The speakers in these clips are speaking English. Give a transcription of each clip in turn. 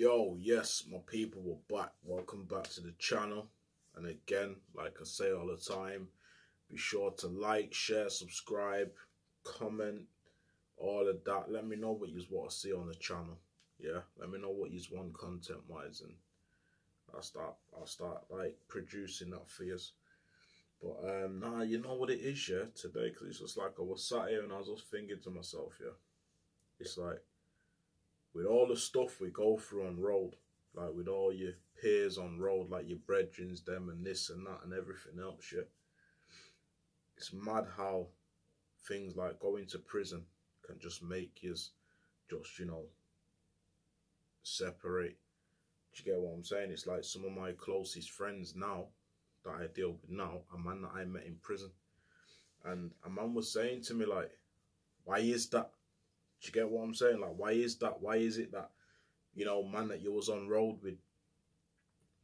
Yo, yes, my people, we're back. Welcome back to the channel. And again, like I say all the time, be sure to like, share, subscribe, comment, all of that. Let me know what you want to see on the channel. Yeah, let me know what you want content wise, and I'll start. I'll start like producing that for you. But um, nah, you know what it is, yeah. Today, because it's just like I was sat here and I was just thinking to myself, yeah. It's like with all the stuff we go through on road, like with all your peers on road, like your brethrens, them and this and that and everything else, yeah. It's mad how things like going to prison can just make you just, you know, separate. Do you get what I'm saying? It's like some of my closest friends now that I deal with now, a man that I met in prison. And a man was saying to me like, why is that? Do you get what I'm saying? Like, why is that? Why is it that, you know, man that you was on road with,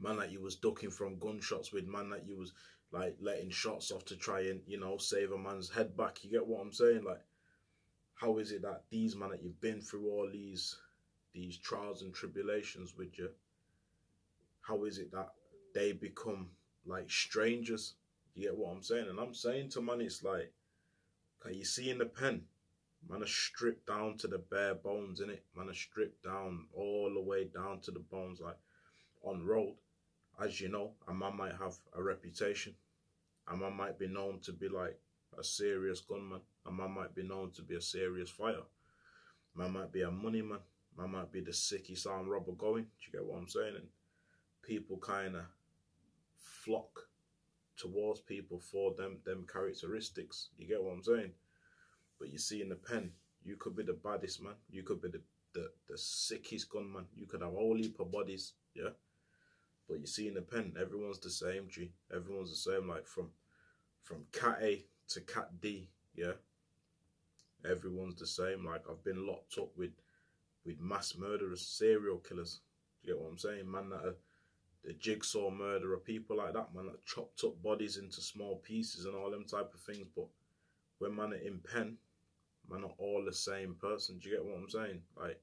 man that you was ducking from gunshots with, man that you was like letting shots off to try and, you know, save a man's head back. You get what I'm saying? Like, how is it that these man that you've been through all these these trials and tribulations with you, how is it that they become like strangers? You get what I'm saying? And I'm saying to man, it's like, can you see in the pen? Man are stripped down to the bare bones, in it. Man are stripped down all the way down to the bones, like on road. As you know, a man might have a reputation. A man might be known to be like a serious gunman. A man might be known to be a serious fighter. Man might be a money man. Man might be the sickest arm robber going. Do you get what I'm saying? And people kind of flock towards people for them them characteristics. You get what I'm saying? But you see in the pen, you could be the baddest man. You could be the, the, the sickest gunman. You could have a whole heap of bodies, yeah? But you see in the pen, everyone's the same, G. Everyone's the same, like from from cat A to cat D, yeah? Everyone's the same. Like I've been locked up with with mass murderers, serial killers. Do you get what I'm saying? Man that are the jigsaw murderer, people like that, man that chopped up bodies into small pieces and all them type of things. But when man are in pen, man not all the same person. Do you get what I'm saying? Like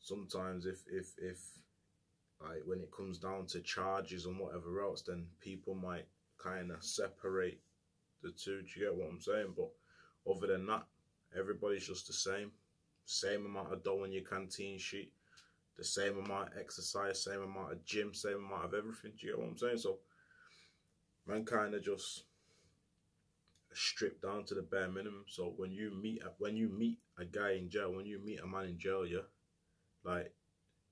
sometimes if if if like when it comes down to charges and whatever else, then people might kind of separate the two. Do you get what I'm saying? But other than that, everybody's just the same. Same amount of dough in your canteen sheet, the same amount of exercise, same amount of gym, same amount of everything. Do you get what I'm saying? So man kind of just stripped down to the bare minimum. So when you meet when you meet a guy in jail, when you meet a man in jail, yeah, like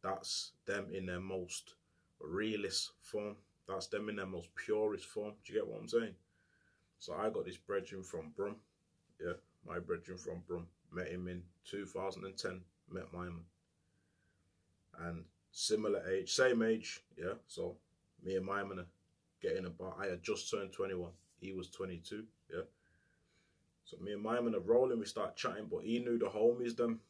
that's them in their most realist form. That's them in their most purest form. Do you get what I'm saying? So I got this brethren from Brum. Yeah, my brethren from Brum. Met him in 2010. Met my man. And similar age, same age, yeah. So me and my man are getting about, I had just turned 21. He was 22, yeah. So me and my man are rolling, we start chatting, but he knew the homies them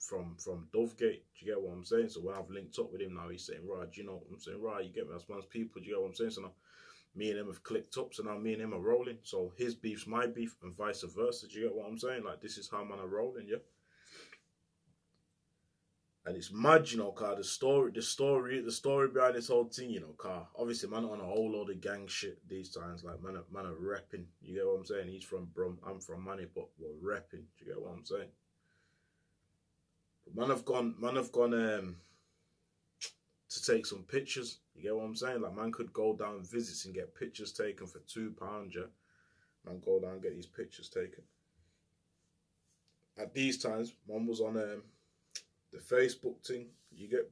from from Dovegate. Do you get what I'm saying? So when I've linked up with him now, he's saying, right, you know I'm saying? Right, you get me? That's man's people, do you get what I'm saying? So now me and him have clicked up, so now me and him are rolling. So his beef's my beef and vice versa. Do you get what I'm saying? Like this is how man are rolling, yeah. And it's mad, you know, car. The story, the story, the story behind this whole thing, you know, car. Obviously, man, on a whole load of gang shit these times. Like, man, man, are repping. You get what I'm saying? He's from Brum, I'm from Manny, but we're repping. Do you get what I'm saying? Man, have gone, man, have gone um, to take some pictures. You get what I'm saying? Like, man could go down visits and get pictures taken for two pounds, yeah. Man, go down and get these pictures taken. At these times, man was on um the Facebook thing. You get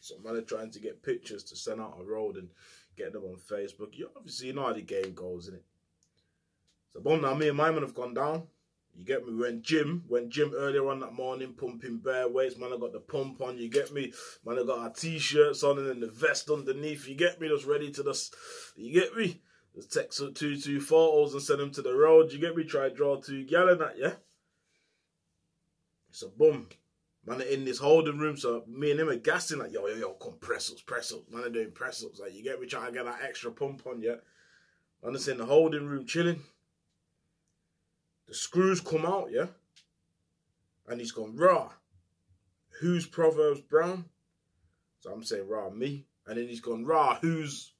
some man trying to get pictures to send out a road and get them on Facebook. You obviously you know how the game goes, innit? So boom now me and my man have gone down. You get me? Went gym, went gym earlier on that morning, pumping bare weights. Man, I got the pump on. You get me? Man, I got our t-shirts on and then the vest underneath. You get me? Just ready to the. You get me? Just text two two photos and send them to the road. You get me? Try draw two gal and that, yeah. So boom, Man in this holding room, so me and him are gassing like, yo, yo, yo, come press ups, press ups. Man are doing press ups. Like, you get me trying to get that extra pump on, yeah? Man is in the holding room chilling. The screws come out, yeah? And he's gone, raw. Who's Proverbs Brown? So I'm saying, rah, me. And then he's gone, rah, who's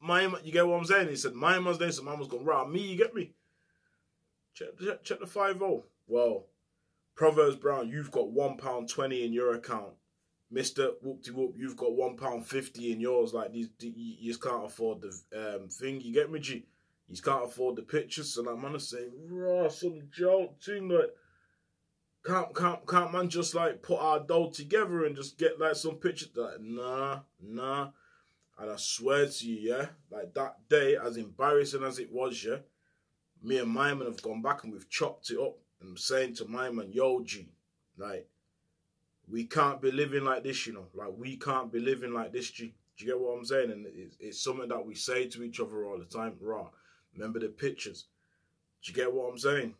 my you get what I'm saying? He said, my man's there, so my man's gone, rah, me, you get me? Check, check, check the 5 0. Well, Proverbs Brown, you've got £1.20 in your account. Mr. Whoop Whoop, you've got £1.50 in yours. Like, these, you, just can't afford the um, thing. You get me, G? You can't afford the pictures. So, like, man, I say, raw, some joke. Like, can't, can't, can't man just, like, put our dough together and just get, like, some pictures? Like, nah, nah. And I swear to you, yeah, like, that day, as embarrassing as it was, yeah, me and my man have gone back and we've chopped it up. I'm saying to my man, yo, G, like, we can't be living like this, you know. Like, we can't be living like this, G. Do you get what I'm saying? And it's, it's something that we say to each other all the time. Raw. Remember the pictures. Do you get what I'm saying?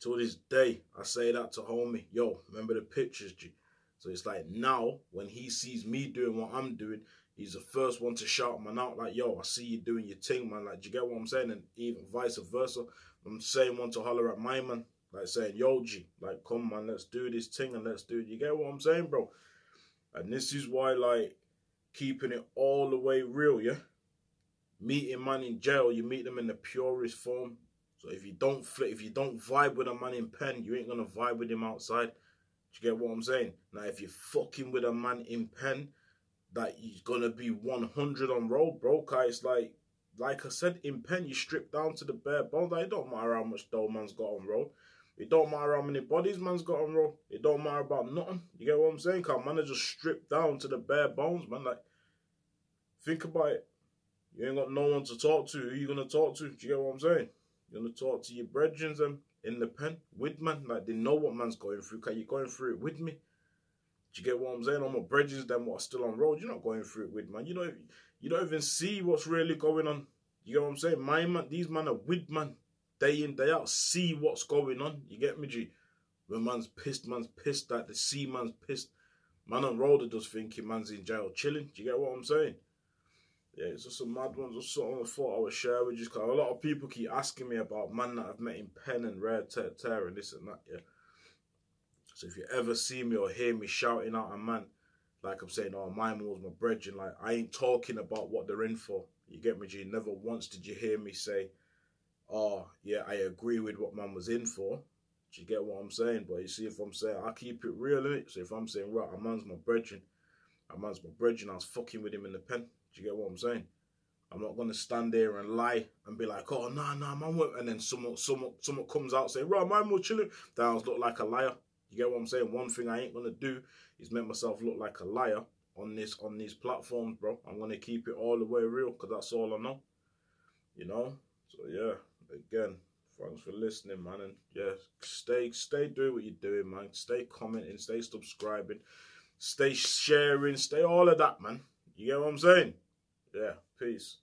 To this day, I say that to homie. Yo, remember the pictures, G. So it's like now, when he sees me doing what I'm doing, he's the first one to shout man out like, yo, I see you doing your thing, man. Like, do you get what I'm saying? And even vice versa. I'm saying one to holler at my man, like saying, yo, G, like, come, man, let's do this thing and let's do it. You get what I'm saying, bro? And this is why, like, keeping it all the way real, yeah? Meeting man in jail, you meet them in the purest form. So if you don't flip, if you don't vibe with a man in pen, you ain't gonna vibe with him outside. Do you get what I'm saying? Now, if you're fucking with a man in pen, that he's gonna be 100 on road, bro. Cause it's like, like I said, in pen you strip down to the bare bones. Like, it don't matter how much dough man's got on road. It don't matter how many bodies man's got on road. It don't matter about nothing. You get what I'm saying? Cause man, just stripped down to the bare bones, man. Like, think about it. You ain't got no one to talk to. Who you gonna talk to? Do you get what I'm saying? You're gonna talk to your brethren and in the pen with man. Like they know what man's going through. Cause you're going through it with me. Do you get what I'm saying? I'm a bridges them what are still on road. You're not going through it with man. You don't you don't even see what's really going on. You get what I'm saying? My man, these man are with man. Day in, day out. See what's going on. You get me, G? When man's pissed, man's pissed. Like the sea man's pissed. Man on road does thinking man's in jail chilling. Do you get what I'm saying? Yeah, it's just some mad ones. Just something I thought I would share with you. Cause a lot of people keep asking me about man that I've met in Pen and Rare Tear and this and that. Yeah. So if you ever see me or hear me shouting out a man, like I'm saying, oh, my was my brethren, like I ain't talking about what they're in for. You get me, G? Never once did you hear me say, oh, yeah, I agree with what man was in for. Do you get what I'm saying? But you see, if I'm saying, I keep it real in it. So if I'm saying, right, a man's my brethren, a man's my brethren, I was fucking with him in the pen. Do you get what I'm saying? I'm not gonna stand there and lie and be like, oh nah, nah, man, and then someone, someone, someone comes out saying, right, man, we're chilling. Then I look like a liar. You get what I'm saying? One thing I ain't gonna do is make myself look like a liar on this on these platforms, bro. I'm gonna keep it all the way real because that's all I know. You know? So yeah, again, thanks for listening, man. And yeah, stay stay doing what you're doing, man. Stay commenting, stay subscribing, stay sharing, stay all of that, man. You get what I'm saying? Yeah, peace.